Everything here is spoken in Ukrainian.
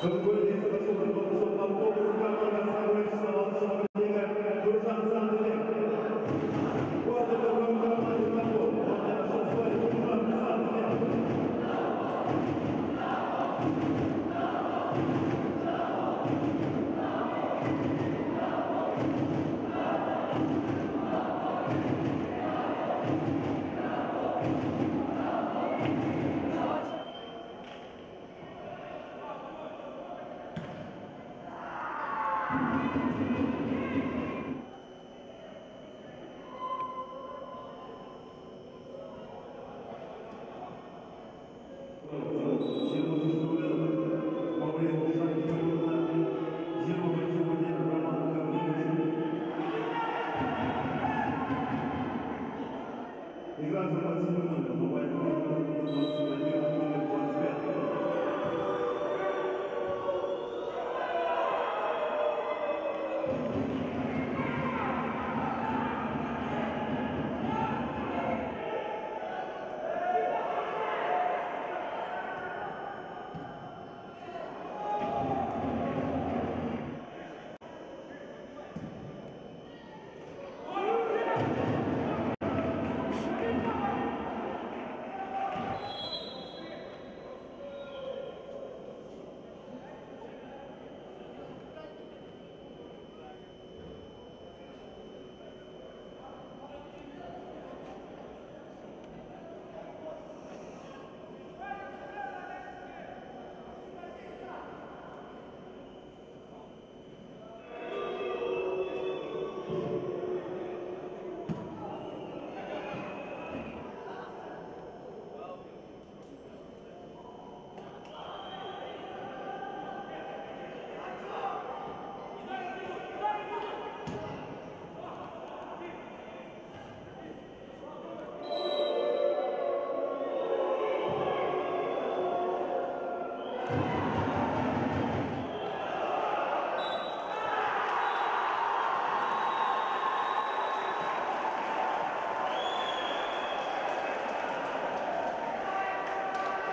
Quando Игра за 20 минут, бывает, 21,